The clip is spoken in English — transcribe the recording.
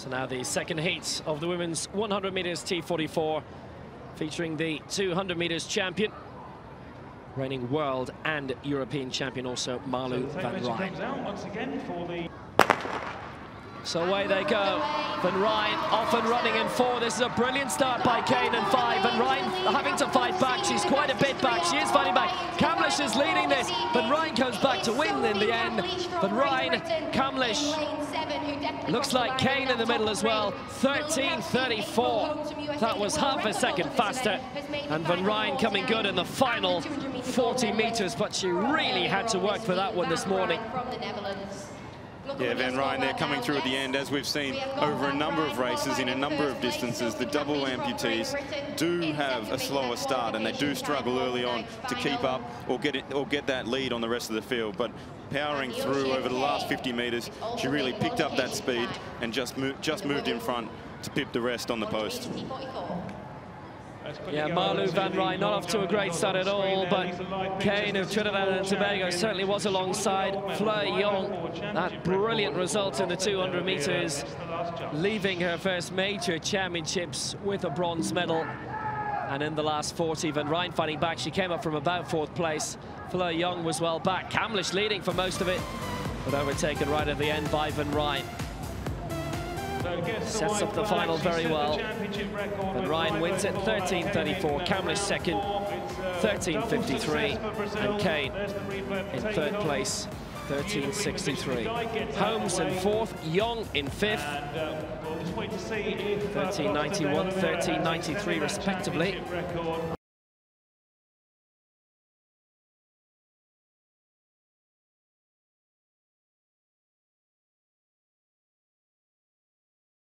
So now the second heat of the women's 100 metres T44 featuring the 200 metres champion, reigning world and European champion also Marlou van Rhijn. So away they go. Van Rhijn off and running in four. This is a brilliant start by Cain in five. Van Rhijn having to fight back. She's quite a bit back. She is fighting back. Kamlish Van Rhijn comes back to win in the end. But Ryan Kamlish. Looks like Cain in the middle as well. 13.34. That was half a second faster. And Van Rhijn coming good in the final 40 metres, but she really had to work for that one this morning. Yeah, Van Rhijn, they're coming through at the end, as we've seen over a number of races in a number of distances. The double amputees do have a slower start, and they do struggle early on to keep up or get it or get that lead on the rest of the field. But powering through over the last 50 metres, she really picked up that speed and just mo just moved in front to pip the rest on the post. Yeah, Marlou van Rhijn not off to a great start at all, but Cain of Trinidad and Tobago certainly was alongside Fleur Jong. That brilliant result in the 200 metres, leaving her first major championships with a bronze medal. And in the last 40, Van Rhijn fighting back. She came up from about fourth place. Fleur Jong was well back. Kamlish leading for most of it, but overtaken right at the end by Van Rhijn. Sets up the final very well. And Rhijn wins it 13.34. Kamlish second, 13.53. And Cain in third place, 13.63. Holmes in fourth, Jong in fifth. 13.91, 13.93 respectively.